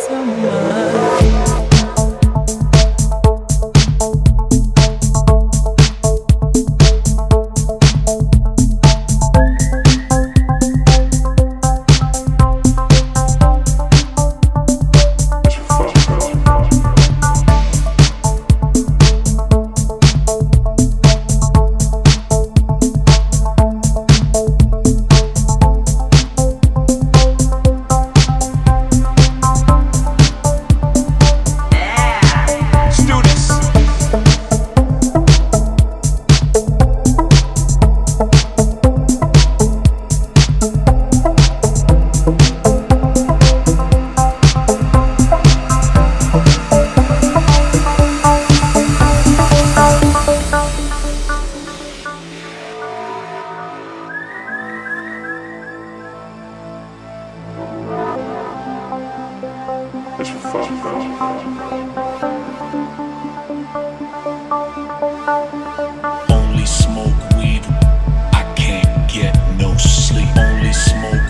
so much. It's for fun. Only smoke weed. I can't get no sleep. Only smoke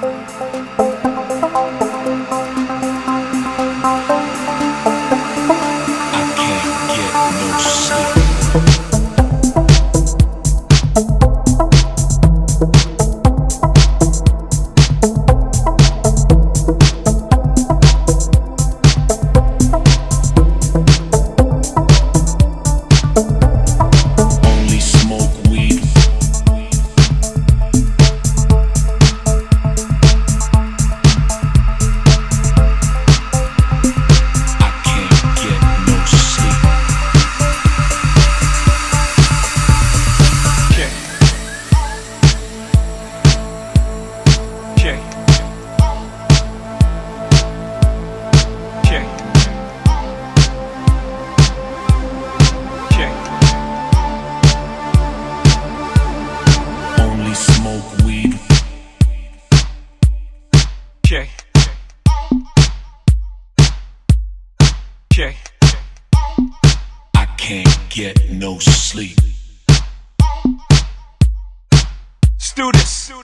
Thank you. Check. I can't get no sleep. Students.